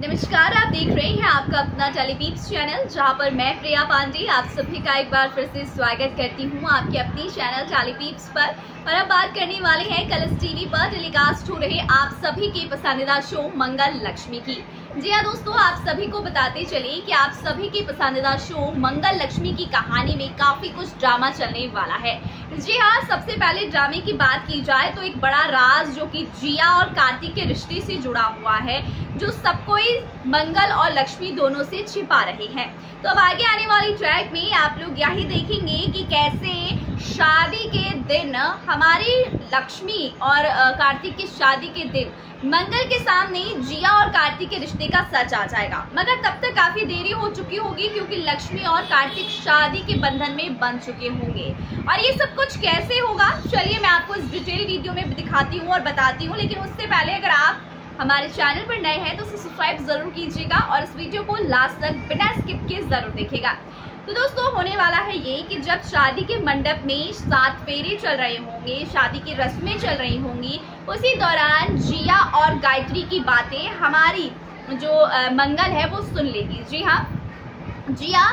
नमस्कार, आप देख रहे हैं आपका अपना टेलीपीप्स चैनल जहाँ पर मैं प्रिया पांडे, आप सभी का एक बार फिर से स्वागत करती हूँ आपके अपनी चैनल टेलीपीप्स पर। और अब बात करने वाले हैं कलर्स टीवी पर टेलीकास्ट हो रहे आप सभी के पसंदीदा शो मंगल लक्ष्मी की। जी हाँ दोस्तों, आप सभी को बताते चले कि आप सभी के पसंदीदा शो मंगल लक्ष्मी की कहानी में काफ़ी कुछ ड्रामा चलने वाला है। जी हाँ सबसे पहले ड्रामे की बात की जाए तो एक बड़ा राज जो कि जिया और कार्तिक के रिश्ते से जुड़ा हुआ है, जो सबको मंगल और लक्ष्मी दोनों से छिपा रहे हैं। तो अब आगे आने वाली ट्रैक में आप लोग यही देखेंगे कि कैसे शादी के दिन हमारी लक्ष्मी और कार्तिक की शादी के दिन मंगल के सामने जिया और कार्तिक के रिश्ते का सच आ जाएगा। मगर तब तक काफ़ी देरी हो चुकी होगी क्योंकि लक्ष्मी और कार्तिक शादी के बंधन में बन चुके होंगे। और ये सब कुछ कैसे होगा? चलिए मैं आपको इस डिटेल वीडियो में दिखाती हूँ और बताती हूँ। लेकिन उससे पहले अगर आप हमारे चैनल पर नए हैं तो सब्सक्राइब ज़रूर कीजिएगा और इस वीडियो को लास्ट तक बिना स्किप के ज़रूर देखेगा तो दोस्तों, होने वाला है ये कि जब शादी के मंडप में सात फेरे चल रहे होंगे, शादी की रस्में चल रही होंगी, उसी दौरान जिया और गायत्री की बातें हमारी जो मंगल है वो सुन लेगी। जी हाँ। जिया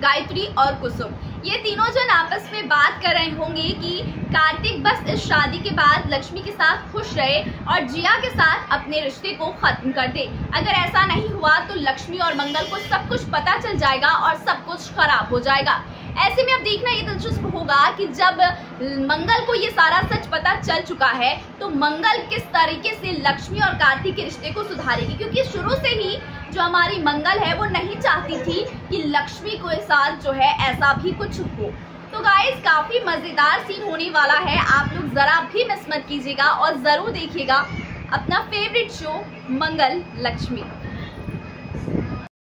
गायत्री और कुसुम। ये तीनों जन आपस में बात कर रहे होंगे कि कार्तिक बस इस शादी के बाद लक्ष्मी के साथ खुश रहे और जिया के साथ अपने रिश्ते को खत्म कर दे। अगर ऐसा नहीं हुआ तो लक्ष्मी और मंगल को सब कुछ पता चल जाएगा और सब कुछ खराब हो जाएगा। ऐसे में अब देखना ये दिलचस्प होगा कि जब मंगल को ये सारा सच पता चल चुका है तो मंगल किस तरीके से लक्ष्मी और कार्तिक के रिश्ते को सुधारेगी? क्योंकि शुरू से ही जो हमारी मंगल है, वो नहीं चाहती थी कि लक्ष्मी को साथ जो है ऐसा भी कुछ हो। तो गाइस काफ़ी मज़ेदार सीन होने वाला है। आप लोग जरा भी मिस मत कीजिएगा और ज़रूर देखिएगा अपना फेवरेट शो मंगल, लक्ष्मी।